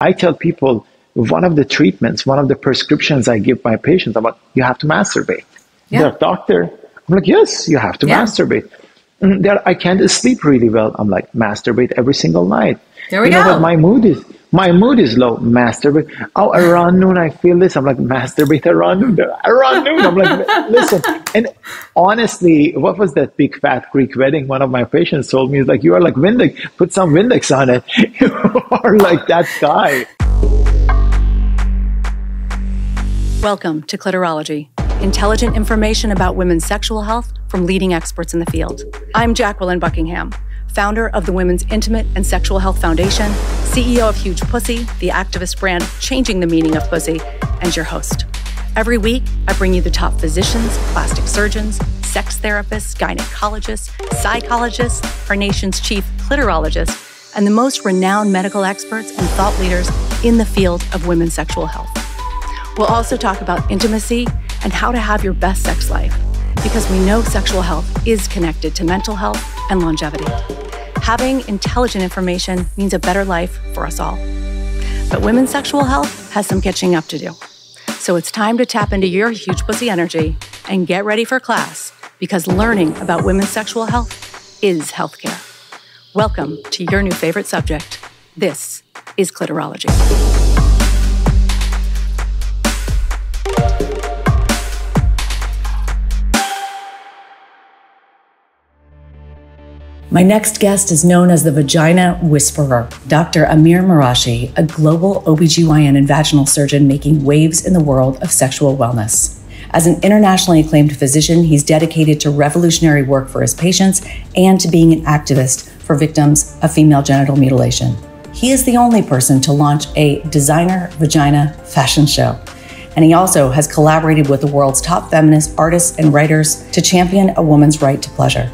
I tell people one of the treatments, one of the prescriptions I give my patients about you have to masturbate. Yeah. They're doctor. I'm like, yes, you have to yeah. masturbate. Mm, there, I can't sleep really well. I'm like, masturbate every single night. There we you go. Know what my mood is? My mood is low. Masturbate. Oh, around noon I feel this. I'm like, masturbate around noon. Around noon. I'm like, listen. And honestly, what was that big fat Greek wedding? One of my patients told me, is like, you are like Windex. Put some Windex on it. You are like that guy. Welcome to Cliterology, intelligent information about women's sexual health from leading experts in the field. I'm Jacqueline Buckingham founder of the Women's Intimate and Sexual Health Foundation, CEO of Huge Pussy, the activist brand changing the meaning of pussy, and your host. Every week, I bring you the top physicians, plastic surgeons, sex therapists, gynecologists, psychologists, our nation's chief cliterologists, and the most renowned medical experts and thought leaders in the field of women's sexual health. We'll also talk about intimacy and how to have your best sex life, because we know sexual health is connected to mental health and longevity. Having intelligent information means a better life for us all. But women's sexual health has some catching up to do. So it's time to tap into your huge pussy energy and get ready for class because learning about women's sexual health is healthcare. Welcome to your new favorite subject. This is cliterology. My next guest is known as the Vagina Whisperer, Dr. Amir Marashi, a global OBGYN and vaginal surgeon making waves in the world of sexual wellness. As an internationally acclaimed physician, he's dedicated to revolutionary work for his patients and to being an activist for victims of female genital mutilation. He is the only person to launch a designer vagina fashion show. And he also has collaborated with the world's top feminist artists and writers to champion a woman's right to pleasure.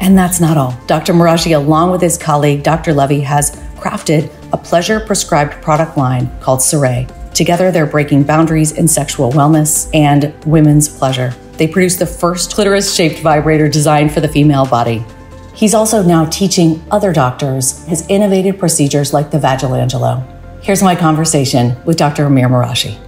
And that's not all. Dr. Marashi, along with his colleague, Dr. Lovey, has crafted a pleasure prescribed product line called Cere. Together, they're breaking boundaries in sexual wellness and women's pleasure. They produce the first clitoris shaped vibrator designed for the female body. He's also now teaching other doctors his innovative procedures like the Vagilangelo. Here's my conversation with Dr. Amir Marashi.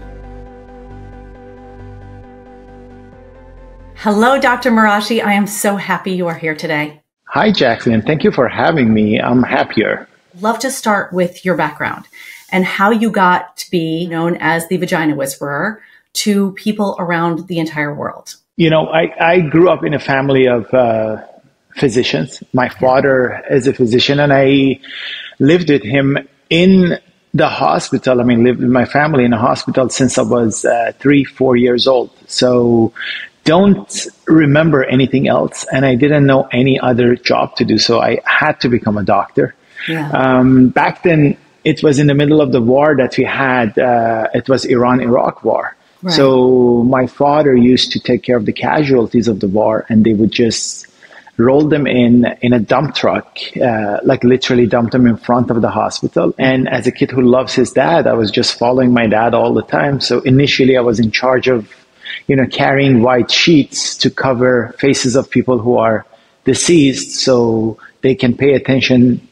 Hello, Dr. Marashi. I am so happy you are here today. Hi, Jacqueline. Thank you for having me. I'm happier. Love to start with your background and how you got to be known as the Vagina Whisperer to people around the entire world. You know, I, I grew up in a family of uh, physicians. My father is a physician, and I lived with him in the hospital. I mean, lived with my family in a hospital since I was uh, three, four years old. So don't remember anything else, and I didn't know any other job to do. So I had to become a doctor. Yeah. Um, back then, it was in the middle of the war that we had. Uh, it was Iran-Iraq war. Right. So my father used to take care of the casualties of the war, and they would just roll them in in a dump truck, uh, like literally dumped them in front of the hospital. And as a kid who loves his dad, I was just following my dad all the time. So initially, I was in charge of you know, carrying white sheets to cover faces of people who are deceased so they can pay attention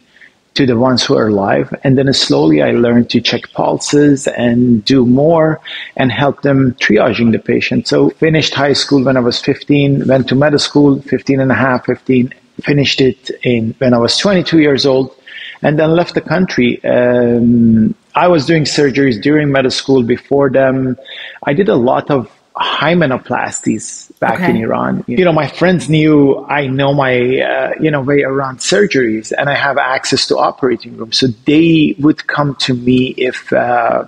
to the ones who are alive. And then slowly I learned to check pulses and do more and help them triaging the patient. So finished high school when I was 15, went to medical school, 15 and a half, 15, finished it in when I was 22 years old and then left the country. Um, I was doing surgeries during medical school before them. I did a lot of hymenoplasties back okay. in Iran. You know, my friends knew I know my, uh, you know, way around surgeries and I have access to operating rooms. So they would come to me if, uh,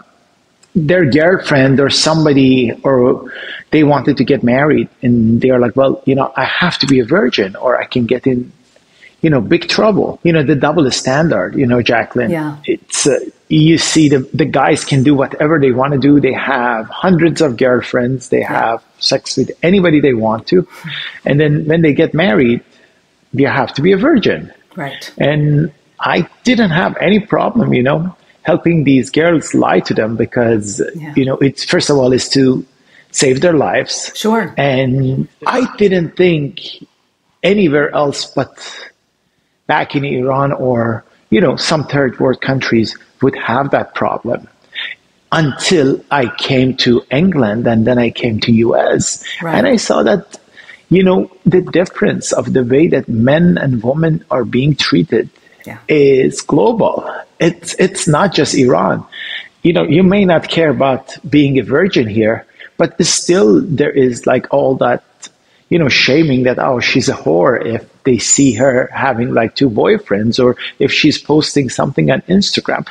their girlfriend or somebody or they wanted to get married and they're like, well, you know, I have to be a virgin or I can get in you know, big trouble. You know, the double standard, you know, Jacqueline. Yeah. It's, uh, you see the, the guys can do whatever they want to do. They have hundreds of girlfriends. They have sex with anybody they want to. And then when they get married, you have to be a virgin. Right. And I didn't have any problem, you know, helping these girls lie to them because, yeah. you know, it's first of all is to save their lives. Sure. And I didn't think anywhere else but back in Iran or, you know, some third world countries would have that problem until I came to England and then I came to US right. and I saw that you know the difference of the way that men and women are being treated yeah. is global it's it's not just Iran you know you may not care about being a virgin here but still there is like all that you know, shaming that, oh, she's a whore if they see her having like two boyfriends or if she's posting something on Instagram.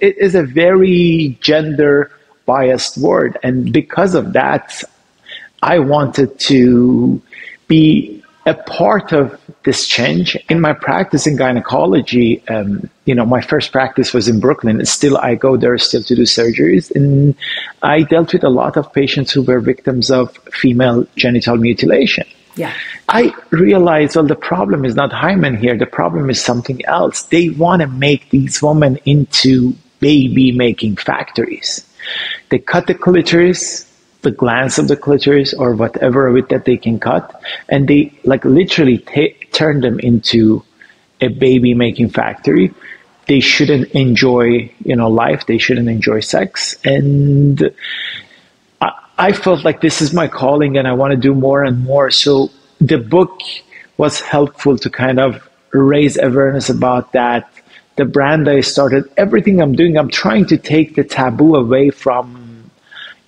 It is a very gender biased word. And because of that, I wanted to be a part of this change in my practice in gynecology. Um, you know, my first practice was in Brooklyn. Still, I go there still to do surgeries, and I dealt with a lot of patients who were victims of female genital mutilation. Yeah. I realized, well, the problem is not hymen here. The problem is something else. They want to make these women into baby making factories. They cut the clitoris, the glans of the clitoris or whatever of it that they can cut and they like literally t- turn them into a baby making factory they shouldn't enjoy you know life they shouldn't enjoy sex. And I, I felt like this is my calling and i want to do more and more. So the book was helpful to kind of raise awareness about that. The brand i started everything i'm doing i'm trying to take the taboo away from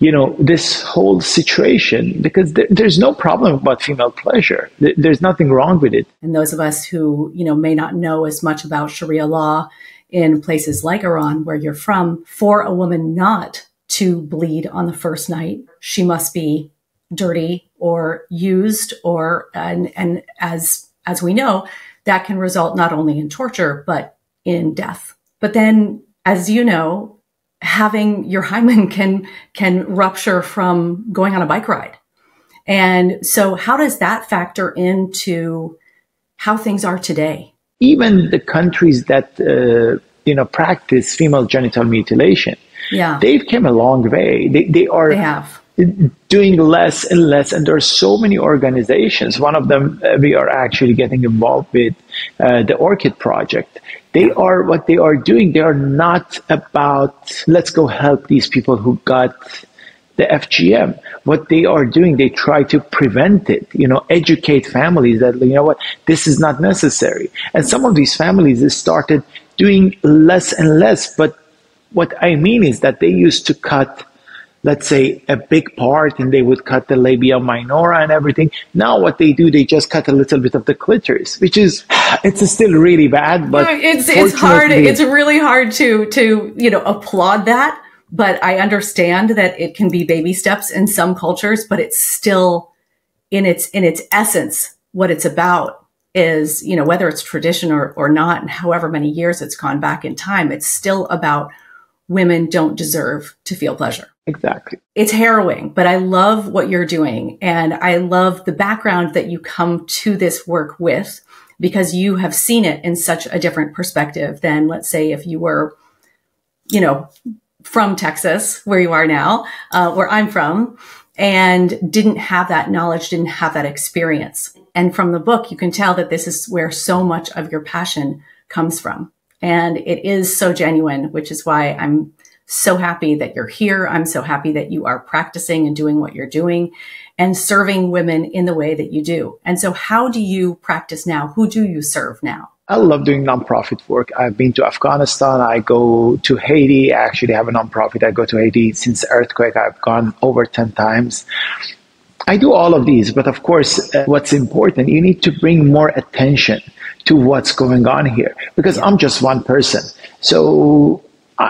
you know this whole situation because there, there's no problem about female pleasure. There's nothing wrong with it. And those of us who you know may not know as much about sharia law in places like iran where you're from for a woman not to bleed on the first night she must be dirty or used or and and as as we know that can result not only in torture but in death. But then as you know having your hymen can can rupture from going on a bike ride. And so how does that factor into how things are today? Even the countries that uh, you know practice female genital mutilation, yeah, they've come a long way. They they are they have doing less and less and there are so many organizations one of them uh, we are actually getting involved with uh, the orchid project they are what they are doing. They are not about let's go help these people who got the FGM. What they are doing, they try to prevent it, you know, educate families that, you know what, this is not necessary. And some of these families started doing less and less. But what I mean is that they used to cut let's say a big part and they would cut the labia minora and everything. Now what they do they just cut a little bit of the clitoris which is it's still really bad but it's it's hard it's really hard to to you know applaud that but i understand that it can be baby steps in some cultures but it's still in its in its essence what it's about is you know whether it's tradition or or not and however many years it's gone back in time it's still about women don't deserve to feel pleasure Exactly. It's harrowing, but I love what you're doing. And I love the background that you come to this work with because you have seen it in such a different perspective than, let's say, if you were, you know, from Texas, where you are now, uh, where I'm from, and didn't have that knowledge, didn't have that experience. And from the book, you can tell that this is where so much of your passion comes from. And it is so genuine, which is why I'm so happy that you're here. I'm so happy that you are practicing and doing what you're doing and serving women in the way that you do. And so, how do you practice now? Who do you serve now? I love doing nonprofit work. I've been to Afghanistan. I go to Haiti. I actually have a nonprofit. I go to Haiti since earthquake. I've gone over 10 times. I do all of these, but of course, uh, what's important, you need to bring more attention to what's going on here because I'm just one person. So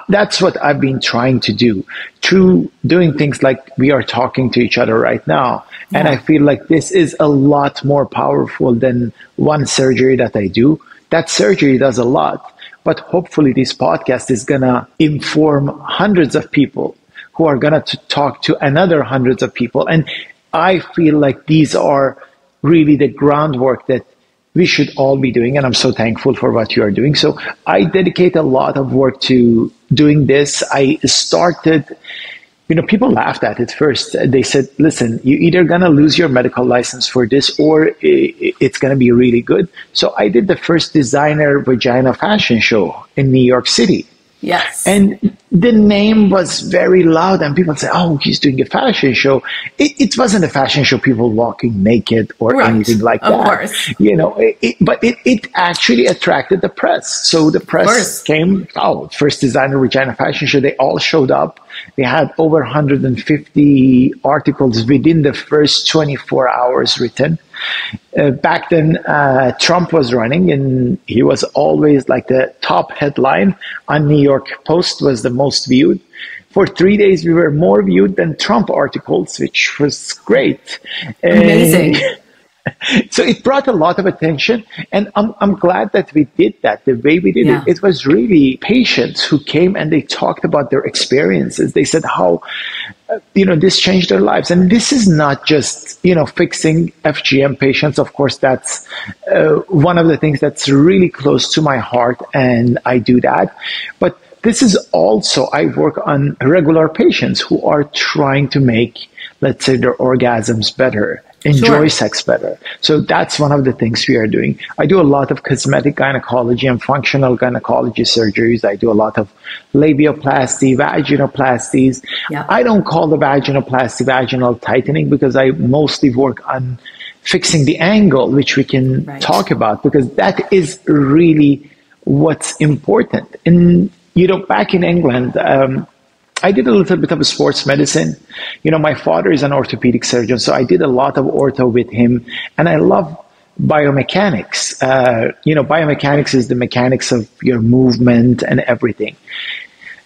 that's what I've been trying to do through doing things like we are talking to each other right now. Yeah. And I feel like this is a lot more powerful than one surgery that I do. That surgery does a lot, but hopefully this podcast is going to inform hundreds of people who are going to talk to another hundreds of people. And I feel like these are really the groundwork that we should all be doing. And I'm so thankful for what you are doing. So I dedicate a lot of work to doing this. I started, you know, people laughed at it first. They said, listen, you're either going to lose your medical license for this or it's going to be really good. So I did the first designer vagina fashion show in New York City. Yes. And the name was very loud, and people say, "Oh, he's doing a fashion show." It, it wasn't a fashion show. People walking naked or right. anything like of that. Course. You know, it, but it, it actually attracted the press. So the press came. Oh, first designer Regina fashion show. They all showed up. They had over 150 articles within the first 24 hours written. Uh, back then, uh, Trump was running, and he was always like the top headline on New York Post was the most viewed. For three days, we were more viewed than Trump articles, which was great. Amazing. so it brought a lot of attention and I'm, I'm glad that we did that. The way we did yeah. it it was really patients who came and they talked about their experiences. They said how uh, you know this changed their lives. And this is not just you know fixing fgm patients. Of course that's uh, one of the things that's really close to my heart and i do that. But this is also i work on regular patients who are trying to make let's say their orgasms better enjoy sure. sex better. So that's one of the things we are doing. I do a lot of cosmetic gynecology and functional gynecology surgeries. I do a lot of labioplasty, vaginoplasties. Yeah. I don't call the vaginoplasty vaginal tightening because I mostly work on fixing the angle, which we can right. talk about because that is really what's important. And, you know, back in England, um, I did a little bit of sports medicine. You know, my father is an orthopedic surgeon, so I did a lot of ortho with him, and I love biomechanics. Uh, you know, biomechanics is the mechanics of your movement and everything.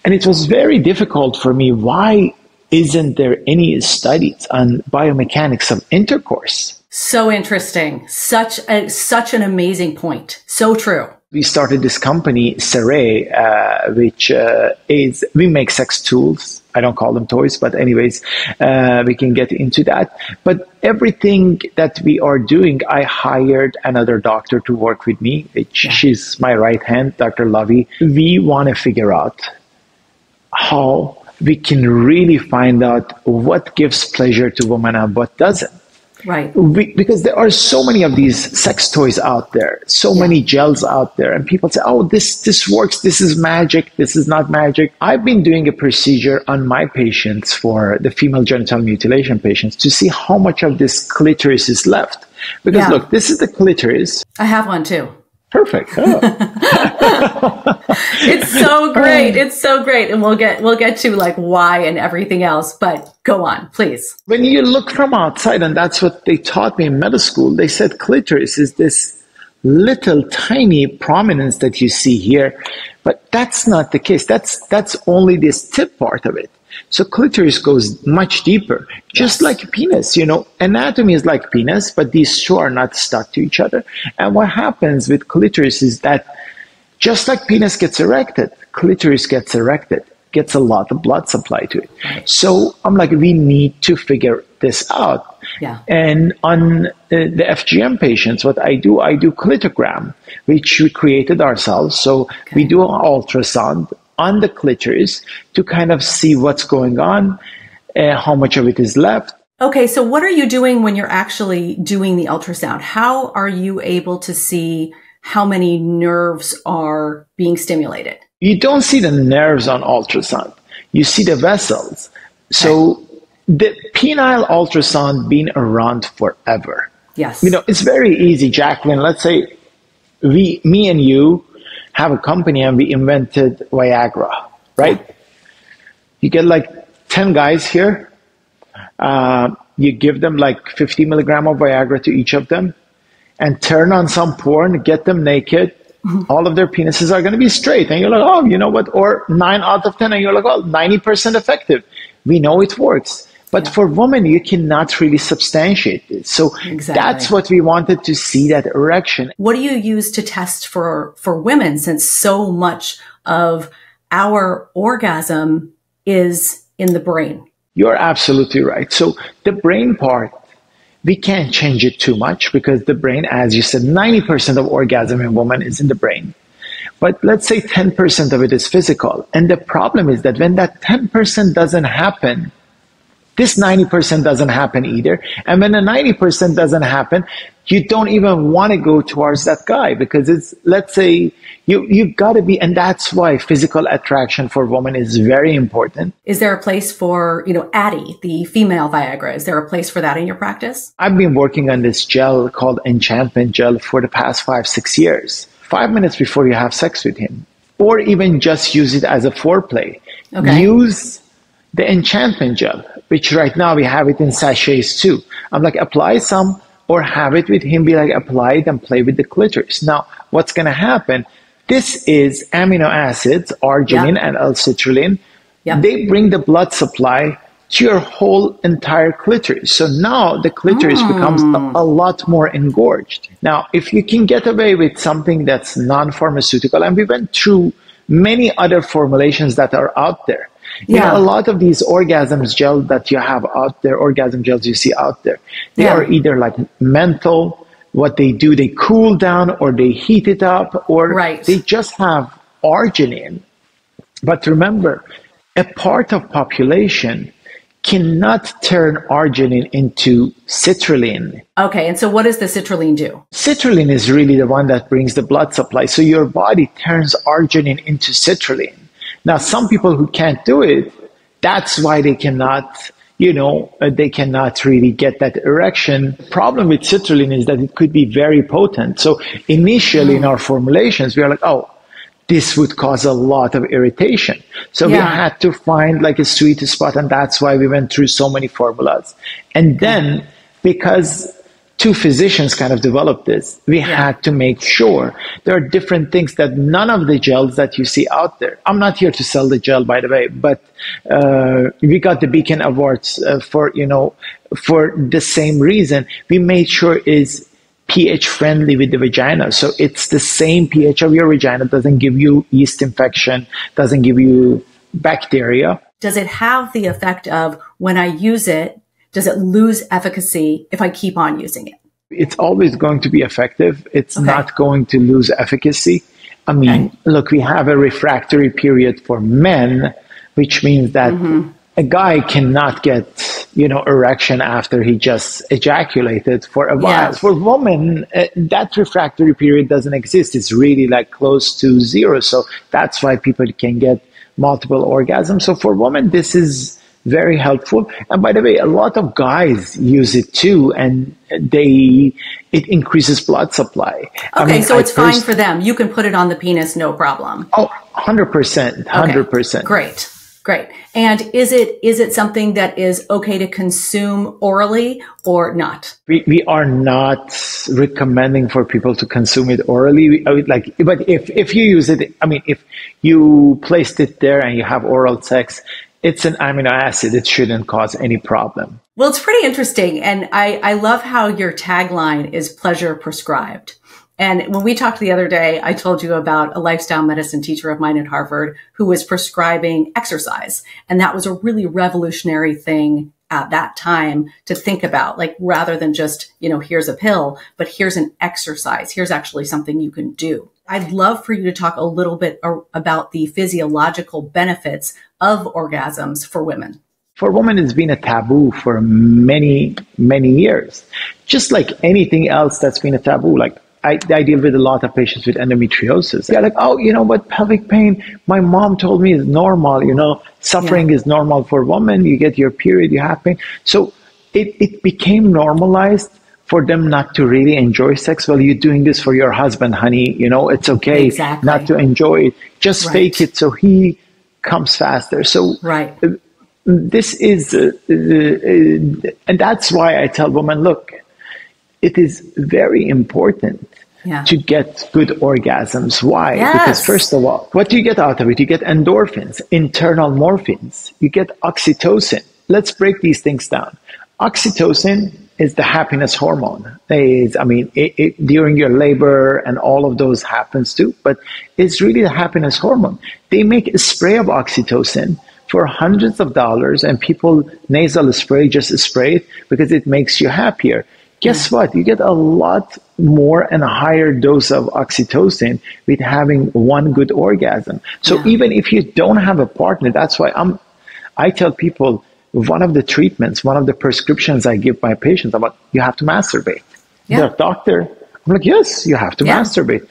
And it was very difficult for me. Why isn't there any studies on biomechanics of intercourse? So interesting. Such a, such an amazing point. So true we started this company, Cere, uh, which uh, is we make sex tools. I don't call them toys, but anyways, uh, we can get into that. But everything that we are doing, I hired another doctor to work with me. Which, she's my right hand, Dr. Lovey. We want to figure out how we can really find out what gives pleasure to women and what doesn't. Right. We, because there are so many of these sex toys out there, so yeah. many gels out there, and people say, "Oh, this this works. This is magic. This is not magic." I've been doing a procedure on my patients for the female genital mutilation patients to see how much of this clitoris is left. Because yeah. look, this is the clitoris. I have one too. Perfect. Oh. it's so great. Um, it's so great. And we'll get we'll get to like why and everything else, but go on, please. When you look from outside, and that's what they taught me in medical school, they said clitoris is this little tiny prominence that you see here, but that's not the case. That's that's only this tip part of it. So clitoris goes much deeper, just yes. like penis. You know, anatomy is like penis, but these two are not stuck to each other. And what happens with clitoris is that just like penis gets erected, clitoris gets erected, gets a lot of blood supply to it. So I'm like, we need to figure this out. Yeah. And on the, the FGM patients, what I do, I do clitogram, which we created ourselves. So okay. we do an ultrasound on the clitoris to kind of see what's going on, uh, how much of it is left. Okay, so what are you doing when you're actually doing the ultrasound? How are you able to see how many nerves are being stimulated? You don't see the nerves on ultrasound. You see the vessels. So okay. the penile ultrasound been around forever. Yes. You know, it's very easy, Jacqueline. Let's say we, me and you, have a company and we invented Viagra, right? You get like 10 guys here. Uh, you give them like 50 milligram of Viagra to each of them and turn on some porn, get them naked. Mm-hmm. All of their penises are going to be straight. And you're like, oh, you know what? Or nine out of 10. And you're like, well, 90% effective. We know it works. But yeah. for women, you cannot really substantiate this. So exactly. that's what we wanted to see that erection. What do you use to test for, for women since so much of our orgasm is in the brain? You're absolutely right. So the brain part, we can't change it too much because the brain, as you said, 90% of orgasm in women is in the brain. But let's say 10% of it is physical. And the problem is that when that 10% doesn't happen, this 90% doesn't happen either. And when the 90% doesn't happen, you don't even want to go towards that guy because it's let's say you you've got to be and that's why physical attraction for women is very important. Is there a place for you know addyi the female viagra? Is there a place for that in your practice? I've been working on this gel called enchantment gel for the past five six years. Five minutes before you have sex with him. Or even just use it as a foreplay. Okay. use the enchantment gel which right now we have it in sachets too i'm like apply some or have it with him be like apply it and play with the clitoris. Now, what's going to happen? This is amino acids, arginine and L-citrulline. Yeah. They bring the blood supply to your whole entire clitoris. So now the clitoris mm. becomes a, a, lot more engorged. Now, if you can get away with something that's non-pharmaceutical, and we went through many other formulations that are out there, you yeah. know, a lot of these orgasms gel that you have out there, orgasm gels you see out there, they yeah. are either like menthol, what they do, they cool down or they heat it up, or right. they just have arginine. But remember, a part of population cannot turn arginine into citrulline. Okay, and so what does the citrulline do? Citrulline is really the one that brings the blood supply. So your body turns arginine into citrulline. Now, some people who can't do it, that's why they cannot, you know, uh, they cannot really get that erection. Problem with citrulline is that it could be very potent. So initially in our formulations, we are like, oh, this would cause a lot of irritation. So yeah. we had to find like a sweet spot, and that's why we went through so many formulas. And then because two physicians kind of developed this. We yeah. had to make sure there are different things that none of the gels that you see out there. I'm not here to sell the gel, by the way, but uh, we got the Beacon Awards uh, for you know for the same reason. We made sure is pH friendly with the vagina, so it's the same pH of your vagina. Doesn't give you yeast infection. Doesn't give you bacteria. Does it have the effect of when I use it? Does it lose efficacy if I keep on using it? It's always going to be effective. It's okay. not going to lose efficacy. I mean, okay. look, we have a refractory period for men, which means that mm-hmm. a guy cannot get, you know, erection after he just ejaculated for a while. Yes. For women, uh, that refractory period doesn't exist. It's really like close to zero. So that's why people can get multiple orgasms. So for women, this is very helpful. And by the way, a lot of guys use it too, and they it increases blood supply. Okay, I mean, so it's fine for them. You can put it on the penis, no problem. Oh, 100%, 100%. Okay, great. Great. And is it is it something that is okay to consume orally or not? We, we are not recommending for people to consume it orally. like, but if if you use it, I mean, if you placed it there and you have oral sex, it's an amino acid. It shouldn't cause any problem. Well, it's pretty interesting. And I, I love how your tagline is pleasure prescribed. And when we talked the other day, I told you about a lifestyle medicine teacher of mine at Harvard who was prescribing exercise. And that was a really revolutionary thing at that time to think about, like rather than just, you know, here's a pill, but here's an exercise. Here's actually something you can do. I'd love for you to talk a little bit about the physiological benefits of orgasms for women. For women, it's been a taboo for many, many years. Just like anything else that's been a taboo, like I, I, deal with a lot of patients with endometriosis. They're like, oh, you know what, pelvic pain, my mom told me is normal, you know, suffering yeah. is normal for women. You get your period, you have pain. So it, it became normalized for them not to really enjoy sex. Well, you're doing this for your husband, honey. You know, it's okay exactly. not to enjoy it. Just right. fake it so he comes faster. So right. This is, uh, uh, and that's why I tell women, look, it is very important yeah. to get good orgasms. Why? Yes. Because first of all, what do you get out of it? You get endorphins, internal morphines, you get oxytocin. Let's break these things down. Oxytocin is the happiness hormone. Is I mean, it, it, during your labor and all of those happens too, but it's really the happiness hormone. They make a spray of oxytocin for hundreds of dollars, and people nasal spray just spray it because it makes you happier. Guess what? You get a lot more and a higher dose of oxytocin with having one good orgasm. So yeah. even if you don't have a partner, that's why I'm. I tell people one of the treatments, one of the prescriptions I give my patients about you have to masturbate. Yeah. They're doctor. I'm like, yes, you have to yeah. masturbate.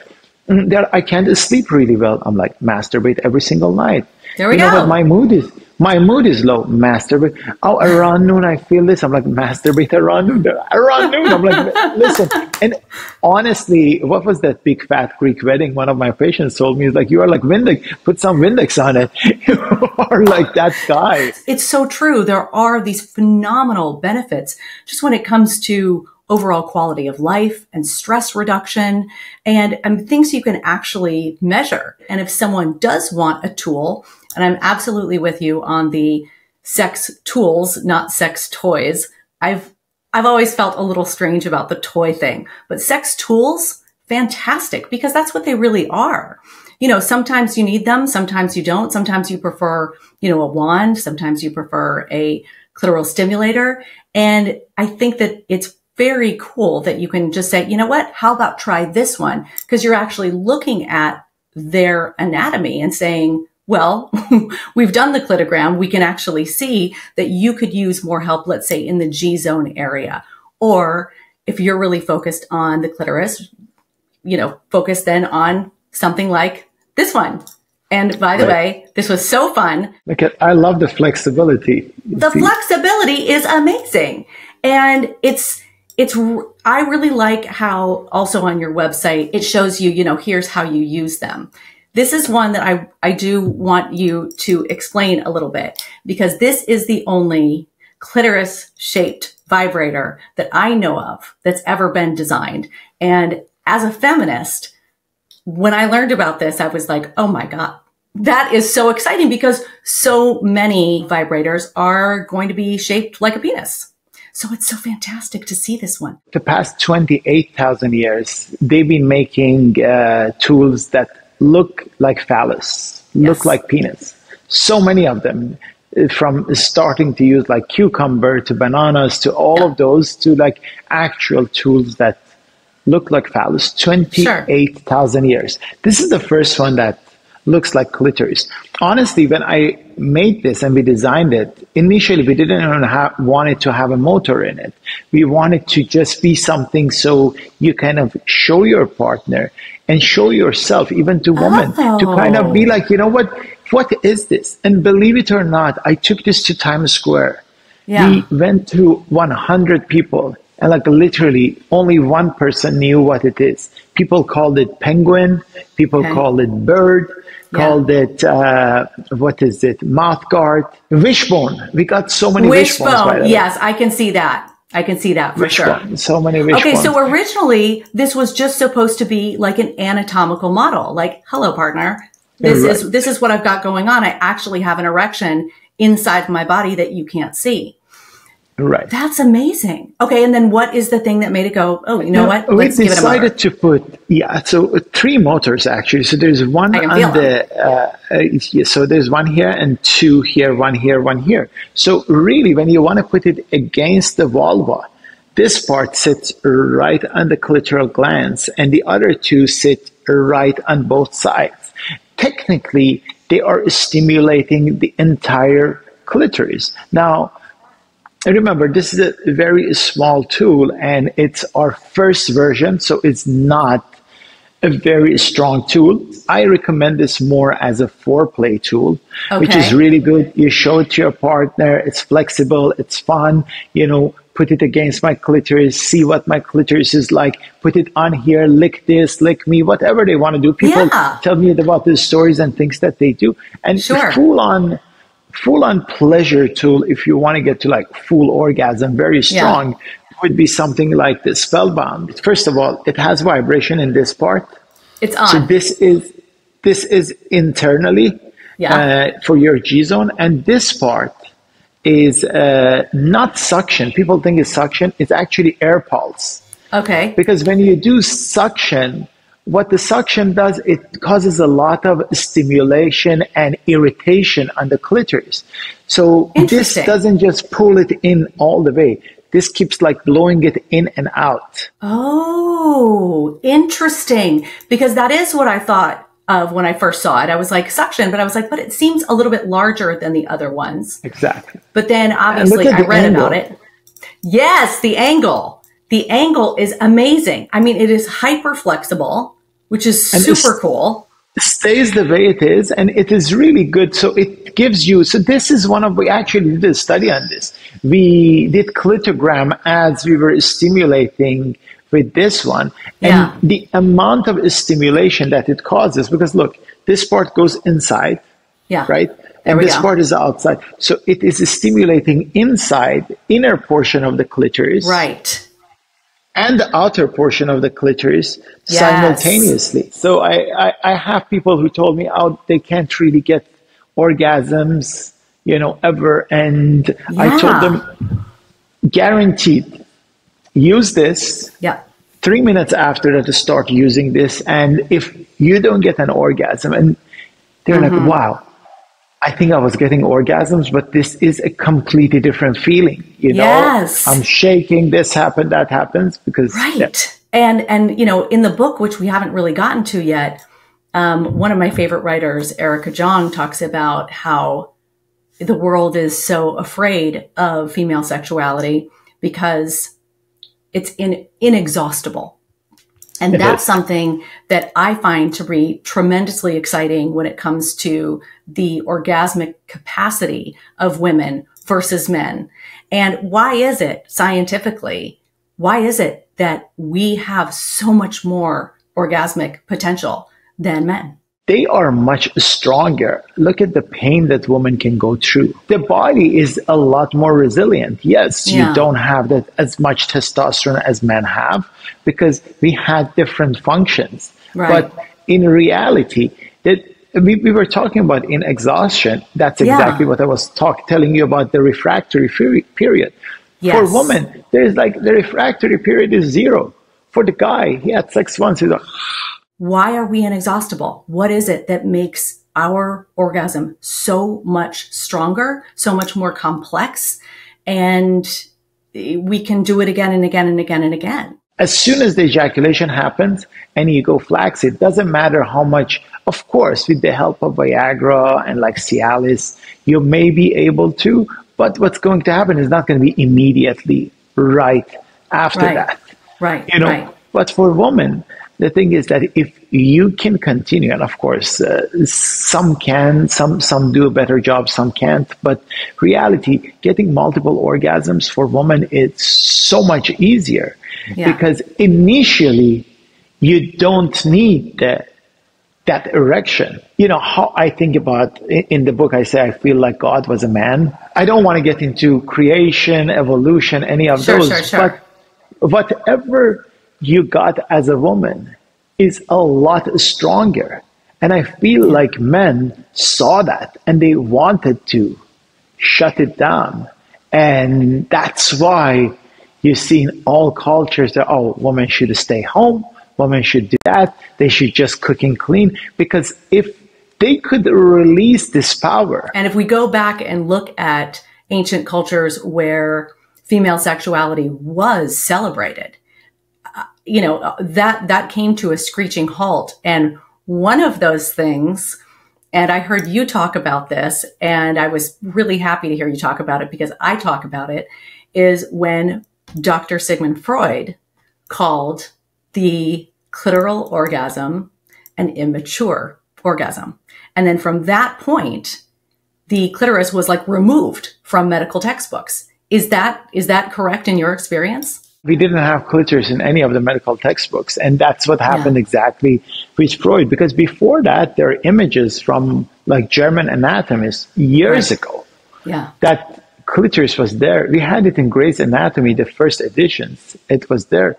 Mm, there, I can't sleep really well. I'm like, masturbate every single night. There we you go. Know what my mood is? My mood is low. Masturbate. Oh, around noon I feel this. I'm like masturbate around noon. Around noon. I'm like, listen. And honestly, what was that big fat Greek wedding? One of my patients told me, "Is like you are like Windex. Put some Windex on it. you are like that guy." It's so true. There are these phenomenal benefits just when it comes to overall quality of life and stress reduction and, and things you can actually measure. And if someone does want a tool and I'm absolutely with you on the sex tools, not sex toys. I've, I've always felt a little strange about the toy thing, but sex tools, fantastic because that's what they really are. You know, sometimes you need them, sometimes you don't. Sometimes you prefer, you know, a wand. Sometimes you prefer a clitoral stimulator. And I think that it's very cool that you can just say, you know what? How about try this one? Because you're actually looking at their anatomy and saying, well, we've done the clitogram. We can actually see that you could use more help, let's say in the G zone area. Or if you're really focused on the clitoris, you know, focus then on something like this one. And by the right. way, this was so fun. Look at, I love the flexibility. The see. flexibility is amazing. And it's, it's, I really like how also on your website, it shows you, you know, here's how you use them. This is one that I, I do want you to explain a little bit because this is the only clitoris shaped vibrator that I know of that's ever been designed. And as a feminist, when I learned about this, I was like, oh my God, that is so exciting because so many vibrators are going to be shaped like a penis. So it's so fantastic to see this one. The past 28,000 years, they've been making uh, tools that look like phallus, yes. look like penis. So many of them, eh, from starting to use like cucumber to bananas to all yeah. of those to like actual tools that look like phallus. 28,000 sure. years. This is the first one that looks like clitoris. Honestly, when I made this and we designed it, initially we didn't even have, want it to have a motor in it. We wanted to just be something so you kind of show your partner and show yourself, even to women, oh. to kind of be oh. like, you know what, what is this? And believe it or not, I took this to Times Square. Yeah. We went to 100 people and like literally only one person knew what it is. People called it penguin, people okay. called it bird, yeah. called it uh, what is it? Mouth guard, wishbone. We got so many wishbone, wishbones. Yes, I can see that. I can see that for wishbone. sure. So many wishbones. Okay, so originally this was just supposed to be like an anatomical model, like hello partner. This right. is this is what I've got going on. I actually have an erection inside my body that you can't see. Right. That's amazing. Okay, and then what is the thing that made it go? Oh, you know what? Let's we decided to put yeah. So uh, three motors actually. So there's one on the uh, uh, so there's one here and two here, one here, one here. So really, when you want to put it against the vulva, this part sits right on the clitoral glans, and the other two sit right on both sides. Technically, they are stimulating the entire clitoris. Now and remember, this is a very small tool and it's our first version, so it's not a very strong tool. I recommend this more as a foreplay tool, okay. which is really good. You show it to your partner, it's flexible, it's fun, you know, put it against my clitoris, see what my clitoris is like, put it on here, lick this, lick me, whatever they want to do. People yeah. tell me about the stories and things that they do. And sure. full on full on pleasure tool if you want to get to like full orgasm very strong yeah. would be something like the spellbound first of all it has vibration in this part. It's on. so this is this is internally yeah. uh, for your g zone and this part is uh, not suction. People think it's suction. It's actually air pulse. Okay. Because when you do suction what the suction does, it causes a lot of stimulation and irritation on the clitoris. So this doesn't just pull it in all the way. This keeps like blowing it in and out. Oh, interesting. Because that is what I thought of when I first saw it. I was like suction, but I was like, but it seems a little bit larger than the other ones. Exactly. But then obviously I read angle. about it. Yes, the angle the angle is amazing. I mean, it is hyper flexible, which is super cool. Stays the way it is, and it is really good. So it gives you. So this is one of we actually did a study on this. We did clitogram as we were stimulating with this one, and yeah. the amount of stimulation that it causes. Because look, this part goes inside, yeah, right, and this go. part is outside. So it is stimulating inside inner portion of the clitoris, right and the outer portion of the clitoris yes. simultaneously. So I, I, I, have people who told me, oh, they can't really get orgasms, you know, ever. And yeah. I told them, guaranteed, use this. Yeah. Three minutes after that, to start using this. And if you don't get an orgasm, and they're mm-hmm. like, wow, I think I was getting orgasms, but this is a completely different feeling. You know, yes. I'm shaking. This happened. That happens because right. Yeah. And and you know, in the book, which we haven't really gotten to yet, um, one of my favorite writers, Erica Jong, talks about how the world is so afraid of female sexuality because it's in, inexhaustible. And that's something that I find to be tremendously exciting when it comes to the orgasmic capacity of women versus men. And why is it scientifically? Why is it that we have so much more orgasmic potential than men? They are much stronger. Look at the pain that women can go through. The body is a lot more resilient. Yes, yeah. you don't have that as much testosterone as men have because we had different functions. Right. But in reality, that we, we were talking about in exhaustion. That's exactly yeah. what I was talk, telling you about the refractory period. Yes. For women, there's like the refractory period is zero. For the guy, he had sex once. He's like, why are we inexhaustible? What is it that makes our orgasm so much stronger, so much more complex? And we can do it again and again and again and again. As soon as the ejaculation happens and you go flax, it doesn't matter how much, of course, with the help of Viagra and like Cialis, you may be able to, but what's going to happen is not going to be immediately right after right. that. Right. You know, right. but for women, the thing is that if you can continue, and of course, uh, some can, some some do a better job, some can't. But reality, getting multiple orgasms for women is so much easier yeah. because initially you don't need the, that erection. You know how I think about in the book. I say I feel like God was a man. I don't want to get into creation, evolution, any of sure, those. Sure, sure. But whatever you got as a woman is a lot stronger. And I feel like men saw that and they wanted to shut it down. And that's why you see in all cultures that, oh, women should stay home, women should do that, they should just cook and clean. Because if they could release this power. And if we go back and look at ancient cultures where female sexuality was celebrated, you know, that, that came to a screeching halt. And one of those things, and I heard you talk about this, and I was really happy to hear you talk about it because I talk about it, is when Dr. Sigmund Freud called the clitoral orgasm an immature orgasm. And then from that point, the clitoris was like removed from medical textbooks. Is that, is that correct in your experience? We didn't have clitoris in any of the medical textbooks. And that's what happened yeah. exactly with Freud. Because before that, there are images from like German anatomists years right. ago. Yeah. That clitoris was there. We had it in Gray's Anatomy, the first editions. It was there.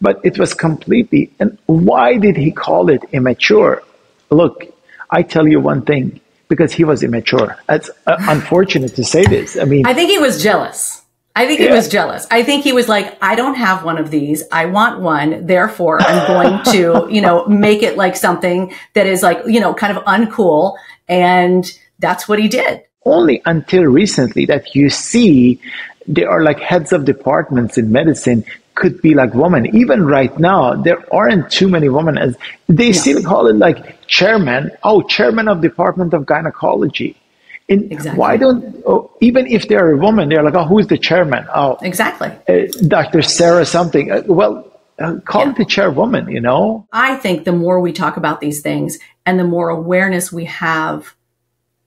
But it was completely. And why did he call it immature? Look, I tell you one thing because he was immature. It's uh, unfortunate to say this. I mean, I think he was jealous. I think yeah. he was jealous. I think he was like, I don't have one of these. I want one. Therefore, I'm going to, you know, make it like something that is like, you know, kind of uncool. And that's what he did. Only until recently that you see there are like heads of departments in medicine could be like women. Even right now, there aren't too many women as they still call it like chairman. Oh, chairman of department of gynecology In, Exactly. Why don't, oh, even if they're a woman, they're like, oh, who's the chairman? Oh, Exactly. uh, Dr. Sarah something. Uh, well, uh, call it the chairwoman, you know? I think the more we talk about these things and the more awareness we have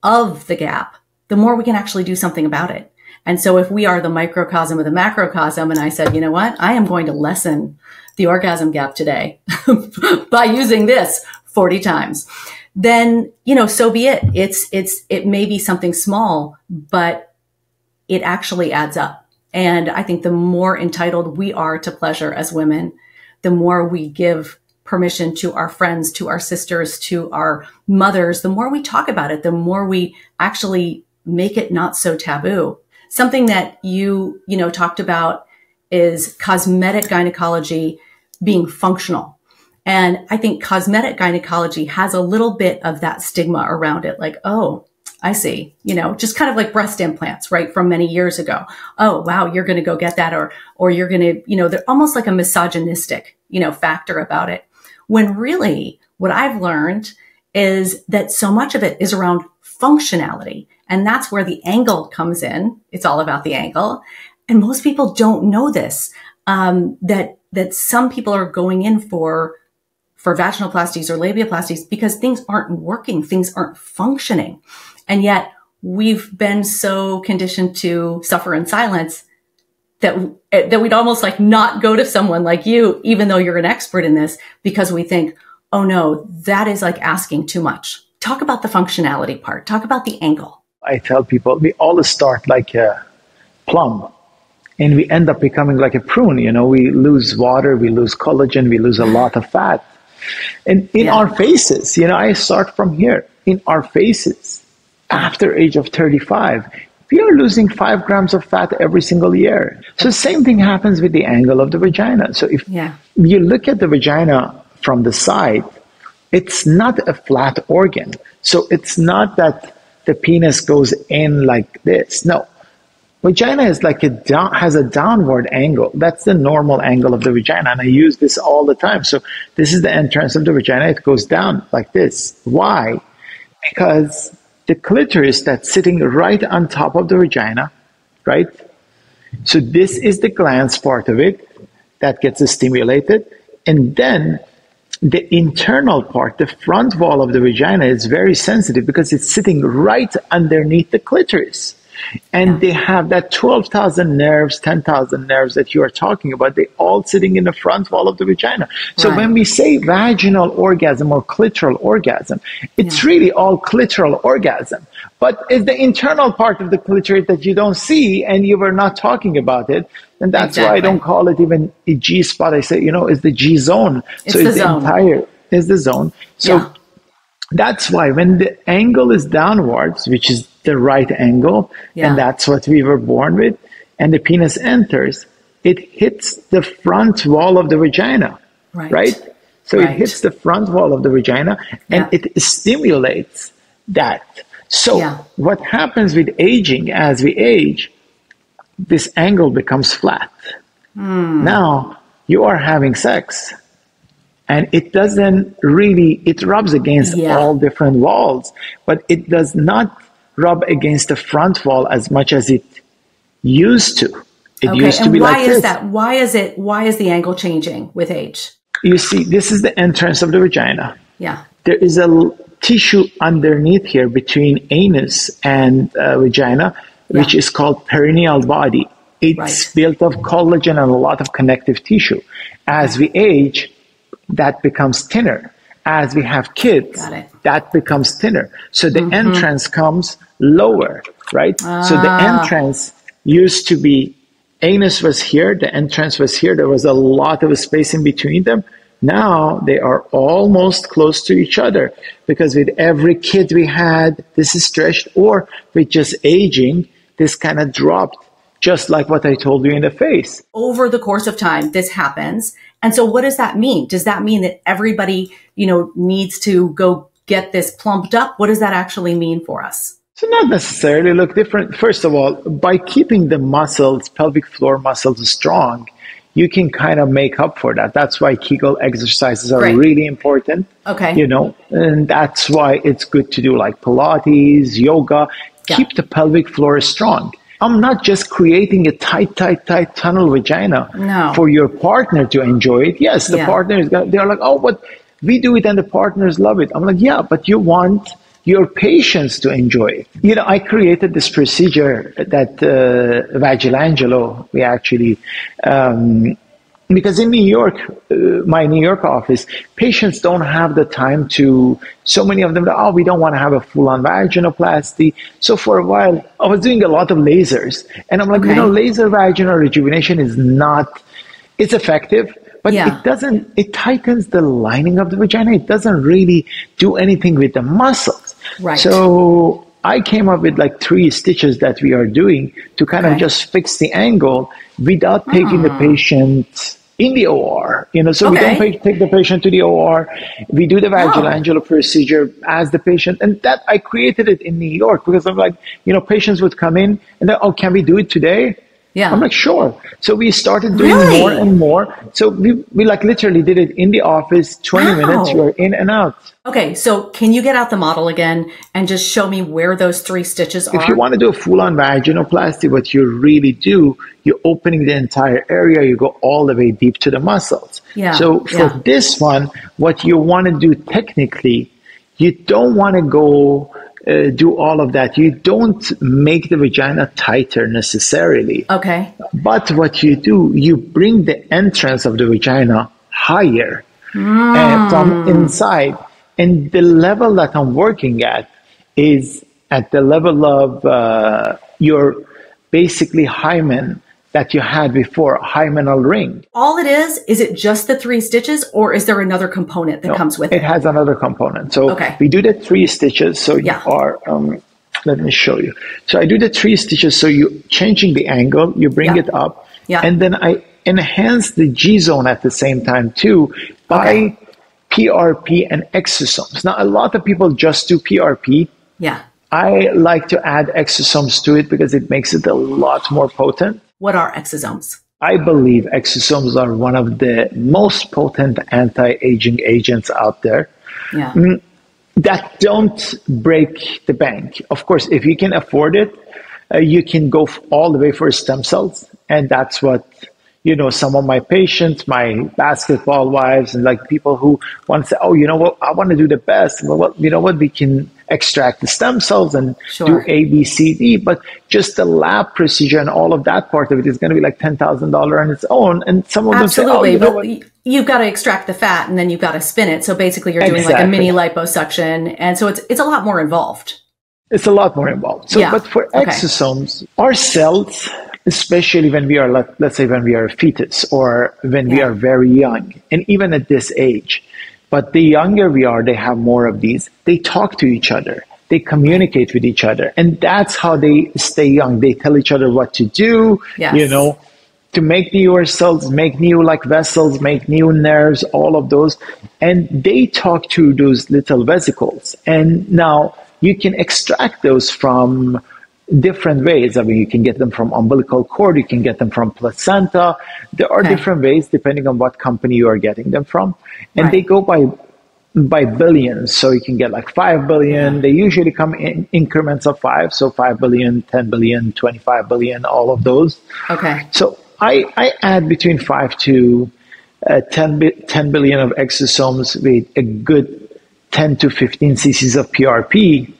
of the gap, the more we can actually do something about it. And so if we are the microcosm of the macrocosm, and I said, you know what, I am going to lessen the orgasm gap today by using this 40 times, then, you know, so be it. It's, it's, it may be something small, but it actually adds up. And I think the more entitled we are to pleasure as women, the more we give permission to our friends, to our sisters, to our mothers, the more we talk about it, the more we actually make it not so taboo. Something that you, you know, talked about is cosmetic gynecology being functional. And I think cosmetic gynecology has a little bit of that stigma around it. Like, oh, I see, you know, just kind of like breast implants, right? From many years ago. Oh, wow, you're going to go get that or, or you're going to, you know, they're almost like a misogynistic, you know, factor about it. When really what I've learned is that so much of it is around functionality. And that's where the angle comes in. It's all about the angle. And most people don't know this, um, that, that some people are going in for, for vaginoplasties or labiaplasties because things aren't working. Things aren't functioning. And yet we've been so conditioned to suffer in silence that, that we'd almost like not go to someone like you, even though you're an expert in this, because we think, oh no, that is like asking too much. Talk about the functionality part. Talk about the angle. I tell people we all start like a plum and we end up becoming like a prune. You know, we lose water, we lose collagen, we lose a lot of fat. And in Yeah. our faces, you know, I start from here. In our faces, after age of 35, we are losing five grams of fat every single year. So the same thing happens with the angle of the vagina. So if Yeah. you look at the vagina from the side, it's not a flat organ. So it's not that the penis goes in like this. No. Vagina is like a down, has a downward angle. That's the normal angle of the vagina. And I use this all the time. So this is the entrance of the vagina. It goes down like this. Why? Because the clitoris that's sitting right on top of the vagina, right? So this is the glans part of it that gets stimulated. And then the internal part, the front wall of the vagina is very sensitive because it's sitting right underneath the clitoris. And they have that 12,000 nerves, 10,000 nerves that you are talking about. They all sitting in the front wall of the vagina. So Right. when we say vaginal orgasm or clitoral orgasm, it's really all clitoral orgasm. But it's the internal part of the clitoris that you don't see and you were not talking about it. And that's why I don't call it even a G spot. I say, you know, it's the G zone. It's so the it's zone. the entire, it's the zone. So Yeah. that's why when the angle is downwards, which is the right angle, Yeah. and that's what we were born with, and the penis enters, it hits the front wall of the vagina, Right. So it hits the front wall of the vagina and Yeah. it stimulates that. So Yeah. what happens with aging as we age, this angle becomes flat. Hmm. Now you are having sex and it doesn't really it rubs against Yeah. all different walls but it does not rub against the front wall as much as it used to it Okay. used to And be why like is this that? Why is it? Why is the angle changing with age? you see this is the entrance of the vagina Yeah. there is a l- tissue underneath here between anus and uh, vagina which is called perineal body it's Right. built of collagen and a lot of connective tissue as we age that becomes thinner as we have kids that becomes thinner. So the entrance comes lower right? So the Ah. entrance used to be anus was here the entrance was here there was a lot of space in between them. Now they are almost close to each other because with every kid we had this is stretched or with just aging this kind of dropped just like what i told you in the face. Over the course of time this happens. And so what does that mean? Does that mean that everybody you know needs to go get this plumped up what does that actually mean for us So not necessarily look different. First of all, by keeping the muscles, pelvic floor muscles strong, you can kind of make up for that. That's why Kegel exercises are Great. really important. Okay. You know, and that's why it's good to do like Pilates, yoga. yeah. keep the pelvic floor strong. I'm not just creating a tight, tight, tight tunnel vagina no. for your partner to enjoy it. Yes, the yeah. partner is gonna, they're like, oh, but we do it and the partners love it. I'm like, yeah, but you want your patients to enjoy it. You know, I created this procedure that uh, Vagilangelo, we actually um, because in New York, uh, my New York office, patients don't have the time to, so many of them, oh, we don't want to have a full on vaginoplasty. So for a while, I was doing a lot of lasers. And I'm like, okay. you know, laser vaginal rejuvenation is not, it's effective, but yeah. it doesn't, it tightens the lining of the vagina. It doesn't really do anything with the muscles. Right. So I came up with like three stitches that we are doing to kind okay. of just fix the angle without taking the ah. patient in the OR. You know, so okay. we don't pay, take the patient to the OR. We do the vaginal oh. procedure as the patient, and that I created it in New York because I'm like, you know, patients would come in and then, oh, can we do it today? Yeah. I'm like, sure. So we started doing really? more and more. So we, we like literally did it in the office, 20 wow. minutes, you're in and out. Okay. So can you get out the model again and just show me where those three stitches are? If you want to do a full on vaginoplasty, what you really do, you're opening the entire area, you go all the way deep to the muscles. Yeah. So for yeah. this one, what you want to do technically, you don't want to go uh, do all of that. You don't make the vagina tighter necessarily. Okay. But what you do, you bring the entrance of the vagina higher mm. uh, from inside. And the level that I'm working at is at the level of uh, your basically hymen that you had before, hymenal ring. All it is, is it just the three stitches or is there another component that no, comes with it? It has another component. So okay. we do the three stitches. So yeah. you are, um, let me show you. So I do the three stitches. So you changing the angle, you bring yeah. it up, yeah. and then I enhance the G zone at the same time too by okay. PRP and exosomes. Now, a lot of people just do PRP. Yeah. I like to add exosomes to it because it makes it a lot more potent. What are exosomes? I believe exosomes are one of the most potent anti aging agents out there. Yeah. Mm, that don't break the bank. Of course, if you can afford it, uh, you can go all the way for stem cells. And that's what you know, some of my patients, my basketball wives, and like people who want to say, oh, you know what, I want to do the best. Well, what, you know what, we can extract the stem cells and sure. do A, B, C, D. But just the lab procedure and all of that part of it is going to be like ten thousand dollar on its own. And some of Absolutely. them say, oh, you know what? You've got to extract the fat and then you've got to spin it. So basically, you're doing exactly. like a mini liposuction, and so it's it's a lot more involved. It's a lot more involved. So, yeah. but for okay. exosomes, our cells especially when we are, let, us say, when we are a fetus or when yeah. we are very young, and even at this age. But the younger we are, they have more of these. They talk to each other. They communicate with each other. And that's how they stay young. They tell each other what to do, yes. you know, to make new cells, make new like vessels, make new nerves, all of those. And they talk to those little vesicles. And now you can extract those from different ways. I mean, you can get them from umbilical cord, you can get them from placenta. There are okay. different ways depending on what company you are getting them from, and right. they go by by billions. So you can get like 5 billion. They usually come in increments of 5, so 5 billion, 10 billion, 25 billion, all of those. Okay. So I I add between 5 to uh, 10, 10 billion of exosomes with a good 10 to 15 cc's of PRP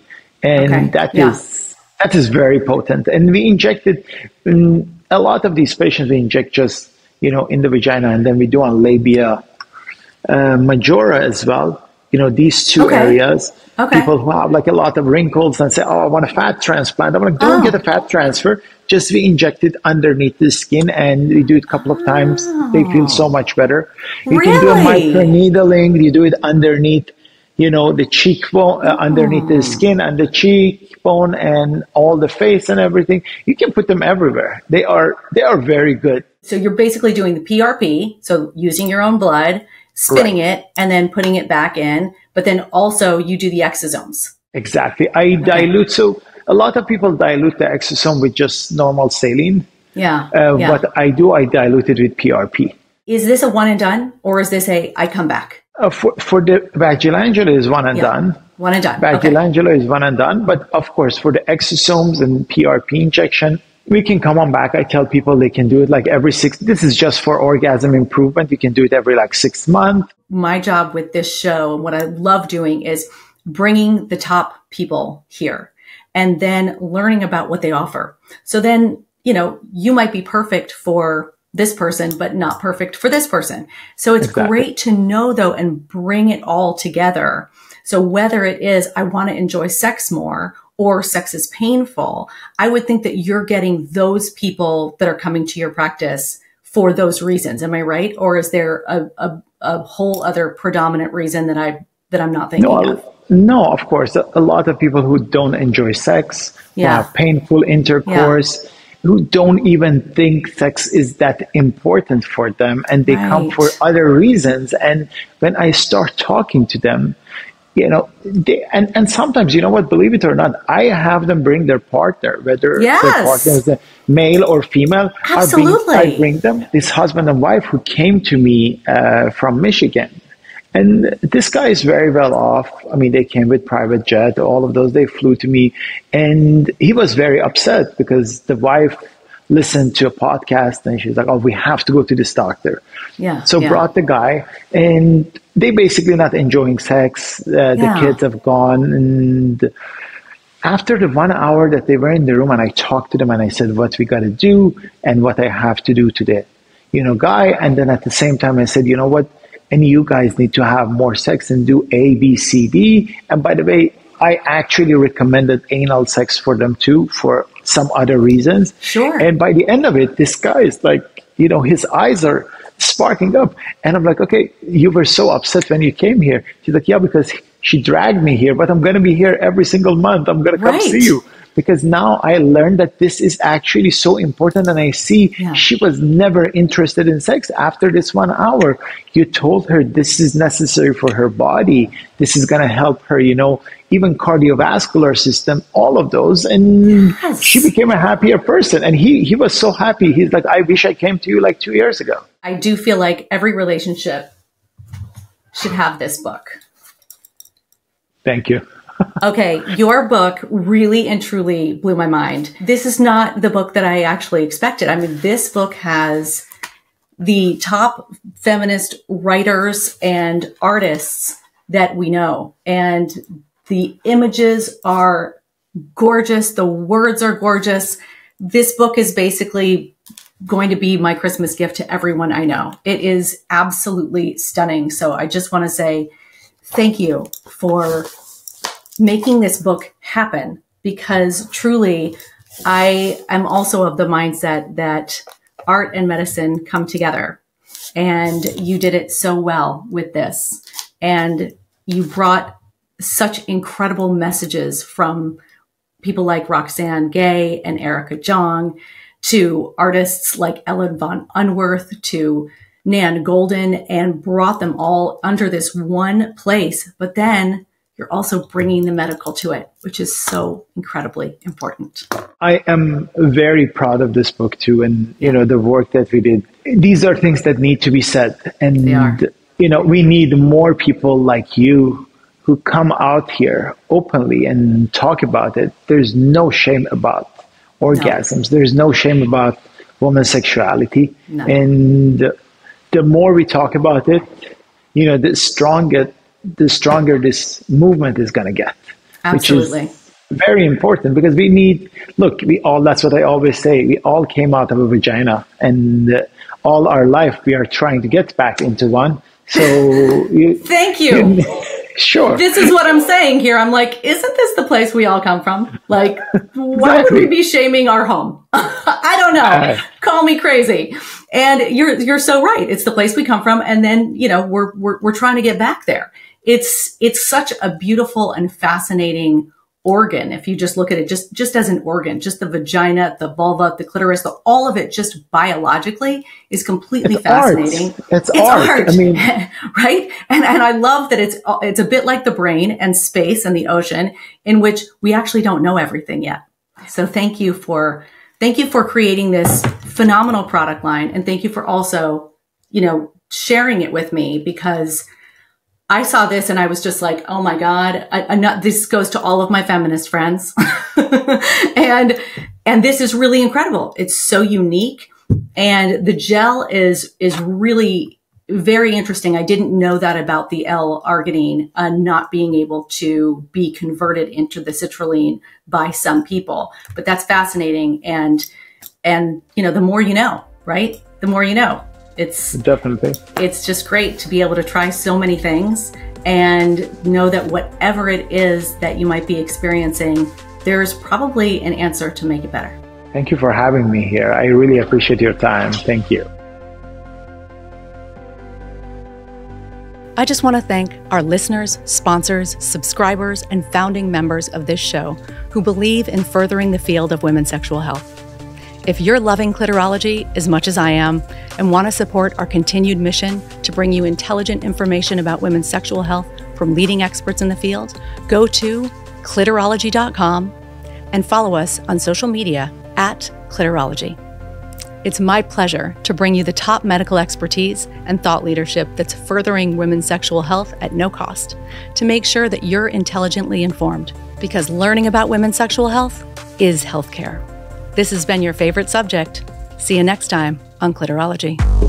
and okay. that yeah. is that is very potent. And we injected a lot of these patients, we inject just, you know, in the vagina and then we do on labia uh, majora as well. You know, these two okay. areas. Okay. People who have like a lot of wrinkles and say, oh, I want a fat transplant. I'm like, don't oh. get a fat transfer. Just we inject it underneath the skin and we do it a couple of times. Oh. They feel so much better. You really? can do a microneedling. You do it underneath you know, the cheekbone uh, underneath the skin and the cheekbone and all the face and everything. You can put them everywhere. They are, they are very good. So you're basically doing the PRP. So using your own blood, spinning it and then putting it back in. But then also you do the exosomes. Exactly. I okay. dilute. So a lot of people dilute the exosome with just normal saline. Yeah. Uh, yeah. What I do, I dilute it with PRP. Is this a one and done or is this a I come back? Uh, for, for the Vagilangela is one and yeah. done. One and done. Vagilangela okay. is one and done. But of course, for the exosomes and PRP injection, we can come on back. I tell people they can do it like every six. This is just for orgasm improvement. You can do it every like six months. My job with this show and what I love doing is bringing the top people here and then learning about what they offer. So then, you know, you might be perfect for this person, but not perfect for this person. So it's exactly. great to know though and bring it all together. So whether it is, I want to enjoy sex more or sex is painful, I would think that you're getting those people that are coming to your practice for those reasons. Am I right? Or is there a, a, a whole other predominant reason that I, that I'm not thinking no, of? No, of course. A lot of people who don't enjoy sex, yeah. painful intercourse, yeah who don't even think sex is that important for them and they right. come for other reasons and when i start talking to them you know they, and, and sometimes you know what believe it or not i have them bring their partner whether yes. their partner is a male or female Absolutely. I bring, I bring them this husband and wife who came to me uh, from michigan and this guy is very well off. I mean, they came with private jet, all of those. They flew to me, and he was very upset because the wife listened to a podcast and she's like, "Oh, we have to go to this doctor." Yeah. So yeah. brought the guy, and they basically not enjoying sex. Uh, the kids have gone, and after the one hour that they were in the room, and I talked to them, and I said, "What we got to do, and what I have to do today." You know, guy, and then at the same time, I said, "You know what?" And you guys need to have more sex and do A, B, C, D. And by the way, I actually recommended anal sex for them too for some other reasons. Sure. And by the end of it, this guy is like, you know, his eyes are sparking up. And I'm like, okay, you were so upset when you came here. She's like, yeah, because she dragged me here, but I'm going to be here every single month. I'm going to come right. see you because now I learned that this is actually so important. And I see yeah. she was never interested in sex after this one hour. You told her this is necessary for her body. This is going to help her, you know, even cardiovascular system, all of those. And yes. she became a happier person. And he, he was so happy. He's like, I wish I came to you like two years ago. I do feel like every relationship should have this book. Thank you okay, your book really and truly blew my mind. This is not the book that I actually expected. I mean, this book has the top feminist writers and artists that we know. And the images are gorgeous. The words are gorgeous. This book is basically going to be my Christmas gift to everyone I know. It is absolutely stunning. So I just want to say thank you for making this book happen because truly I am also of the mindset that art and medicine come together. And you did it so well with this. And you brought such incredible messages from people like Roxane Gay and Erica Jong to artists like Ellen von Unwerth to Nan Goldin and brought them all under this one place. But then you're also bringing the medical to it, which is so incredibly important. I am very proud of this book too, and you know the work that we did. These are things that need to be said, and you know we need more people like you who come out here openly and talk about it. There's no shame about orgasms. No. There's no shame about women's sexuality, no. and the more we talk about it, you know, the stronger the stronger this movement is going to get. Absolutely. Which is very important because we need, look, we all, that's what I always say, we all came out of a vagina and uh, all our life we are trying to get back into one. So you, Thank you. Sure. This is what I'm saying here. I'm like, isn't this the place we all come from? Like, why exactly. would we be shaming our home? I don't know. Uh, Call me crazy. And you're you're so right. It's the place we come from, and then you know we're we're we're trying to get back there it's it's such a beautiful and fascinating organ if you just look at it just just as an organ just the vagina the vulva the clitoris the, all of it just biologically is completely it's fascinating art. It's, it's art. art. i mean right and and i love that it's it's a bit like the brain and space and the ocean in which we actually don't know everything yet so thank you for thank you for creating this phenomenal product line and thank you for also you know sharing it with me because I saw this and I was just like, oh my God, I, not, this goes to all of my feminist friends. and, and this is really incredible. It's so unique. And the gel is, is really very interesting. I didn't know that about the L-arginine uh, not being able to be converted into the citrulline by some people, but that's fascinating. And, and, you know, the more you know, right? The more you know. It's definitely, it's just great to be able to try so many things and know that whatever it is that you might be experiencing, there's probably an answer to make it better. Thank you for having me here. I really appreciate your time. Thank you. I just want to thank our listeners, sponsors, subscribers, and founding members of this show who believe in furthering the field of women's sexual health. If you're loving cliterology as much as I am and want to support our continued mission to bring you intelligent information about women's sexual health from leading experts in the field, go to cliterology.com and follow us on social media at cliterology. It's my pleasure to bring you the top medical expertise and thought leadership that's furthering women's sexual health at no cost to make sure that you're intelligently informed. Because learning about women's sexual health is healthcare. This has been your favorite subject. See you next time on Cliterology.